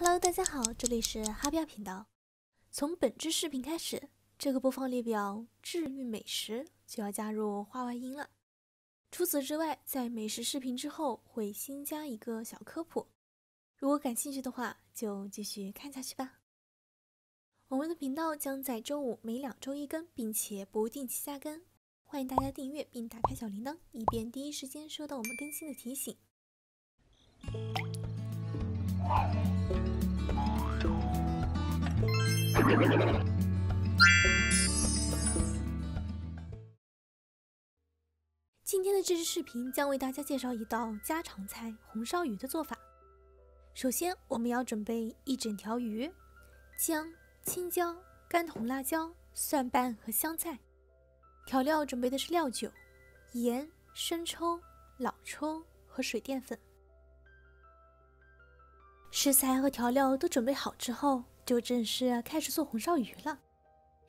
Hello，大家好，这里是哈比亚频道。从本支视频开始，这个播放列表治愈美食就要加入画外音了。除此之外，在美食视频之后会新加一个小科普。如果感兴趣的话，就继续看下去吧。我们的频道将在周五每两周一更，并且不定期加更，欢迎大家订阅并打开小铃铛，以便第一时间收到我们更新的提醒。今天的这支视频将为大家介绍一道家常菜——红烧鱼的做法。首先，我们要准备一整条鱼、姜、青椒、干红辣椒、蒜瓣和香菜。调料准备的是料酒、盐、生抽、老抽和水淀粉。食材和调料都准备好之后，就正式开始做红烧鱼了。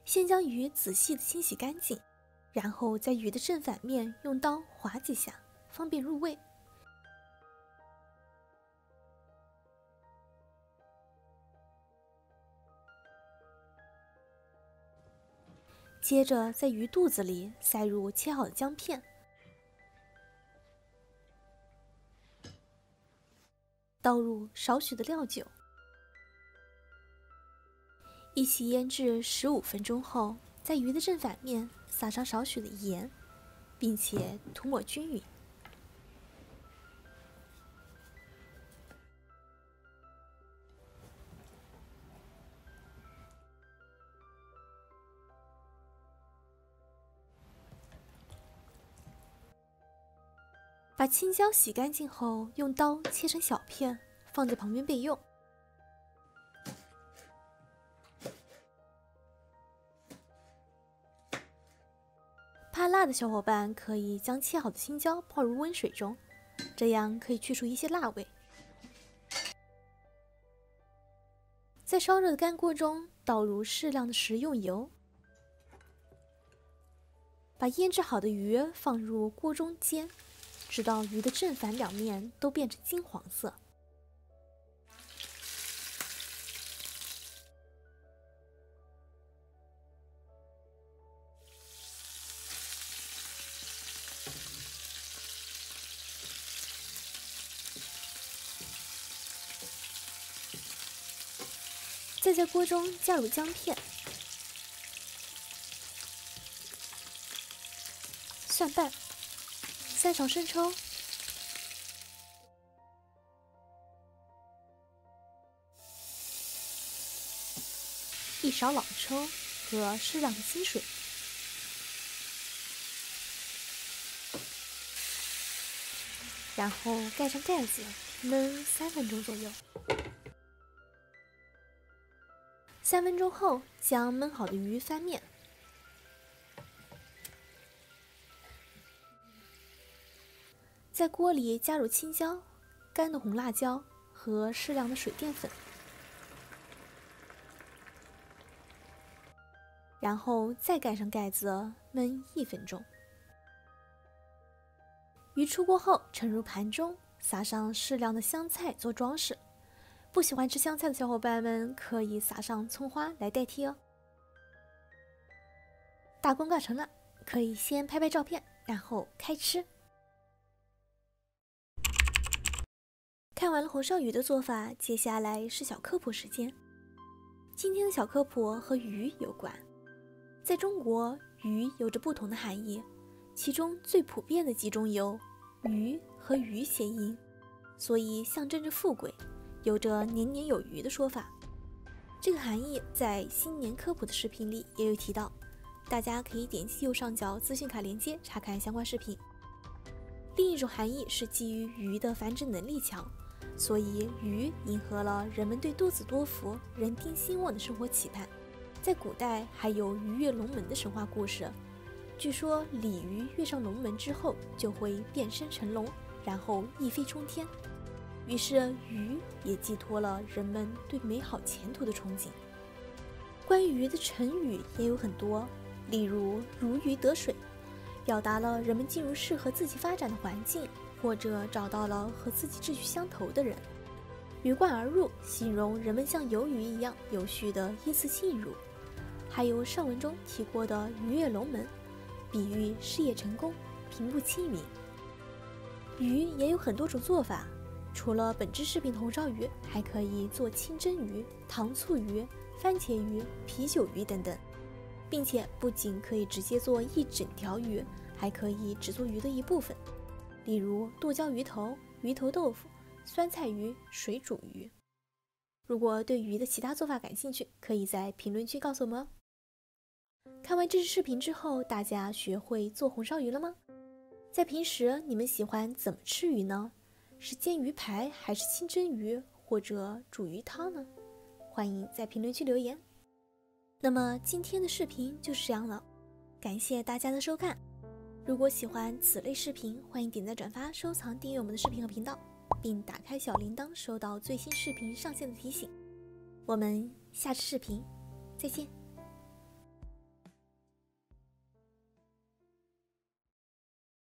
先将鱼仔细的清洗干净，然后在鱼的正反面用刀划几下，方便入味。接着在鱼肚子里塞入切好的姜片。倒入少许的料酒，一起腌制十五分钟后，在鱼的正反面撒上少许的盐，并且涂抹均匀。把青椒洗干净后，用刀切成小片，放在旁边备用。怕辣的小伙伴可以将切好的青椒泡入温水中，这样可以去除一些辣味。在烧热的干锅中倒入适量的食用油，把腌制好的鱼放入锅中煎。直到鱼的正反两面都变成金黄色。再在锅中加入姜片、蒜瓣。三勺生抽，一勺老抽和适量的清水，然后盖上盖子焖三分钟左右。三分钟后，将焖好的鱼翻面。在锅里加入青椒、干的红辣椒和适量的水淀粉，然后再盖上盖子焖一分钟。鱼出锅后盛入盘中，撒上适量的香菜做装饰。不喜欢吃香菜的小伙伴们可以撒上葱花来代替哦。大功告成了，可以先拍拍照片，然后开吃。看完了红烧鱼的做法，接下来是小科普时间。今天的小科普和鱼有关。在中国，鱼有着不同的含义，其中最普遍的几种有“鱼”和“鱼”谐音，所以象征着富贵，有着年年有余的说法。这个含义在新年科普的视频里也有提到，大家可以点击右上角资讯卡链接查看相关视频。另一种含义是基于鱼的繁殖能力强。所以，鱼迎合了人们对多子多福、人丁兴旺的生活期盼。在古代，还有鱼跃龙门的神话故事。据说，鲤鱼跃上龙门之后，就会变身成龙，然后一飞冲天。于是，鱼也寄托了人们对美好前途的憧憬。关于鱼的成语也有很多，例如“如鱼得水”，表达了人们进入适合自己发展的环境。或者找到了和自己志趣相投的人，鱼贯而入，形容人们像游鱼一样有序地依次进入。还有上文中提过的鱼跃龙门，比喻事业成功，平步青云。鱼也有很多种做法，除了本质视频红烧鱼，还可以做清蒸鱼、糖醋鱼、番茄鱼、啤酒鱼等等，并且不仅可以直接做一整条鱼，还可以只做鱼的一部分，例如剁椒鱼头、鱼头豆腐、酸菜鱼、水煮鱼。如果对鱼的其他做法感兴趣，可以在评论区告诉我们哦。看完这支视频之后，大家学会做红烧鱼了吗？在平时你们喜欢怎么吃鱼呢？是煎鱼排，还是清蒸鱼，或者煮鱼汤呢？欢迎在评论区留言。那么今天的视频就是这样了，感谢大家的收看。如果喜欢此类视频，欢迎点赞、转发、收藏、订阅我们的视频和频道，并打开小铃铛，收到最新视频上线的提醒。我们下次视频再见。